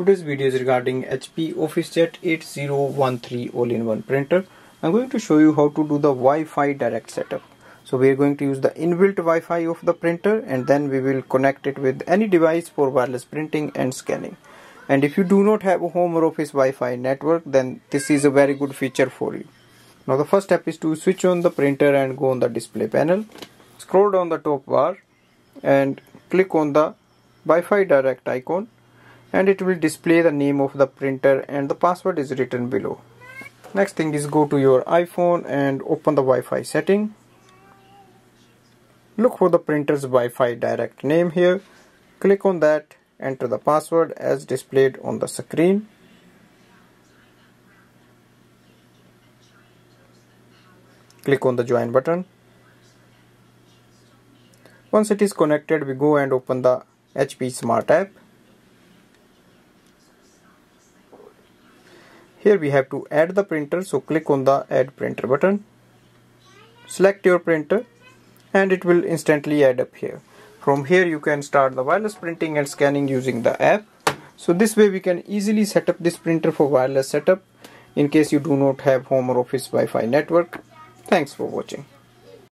Today's video is regarding HP OfficeJet 8013 all-in-one printer. I'm going to show you how to do the Wi-Fi direct setup. So we're going to use the inbuilt Wi-Fi of the printer and then we will connect it with any device for wireless printing and scanning. And if you do not have a home or office Wi-Fi network then this is a very good feature for you. Now the first step is to switch on the printer and go on the display panel. Scroll down the top bar and click on the Wi-Fi direct icon and it will display the name of the printer and the password is written below. Next thing is go to your iPhone and open the Wi-Fi setting. Look for the printer's Wi-Fi direct name here. Click on that, enter the password as displayed on the screen. Click on the join button. Once it is connected, we go and open the HP Smart app. Here we have to add the printer so click on the add printer button. Select your printer and it will instantly add up here. From here you can start the wireless printing and scanning using the app. So this way we can easily set up this printer for wireless setup in case you do not have home or office Wi-Fi network. Thanks for watching.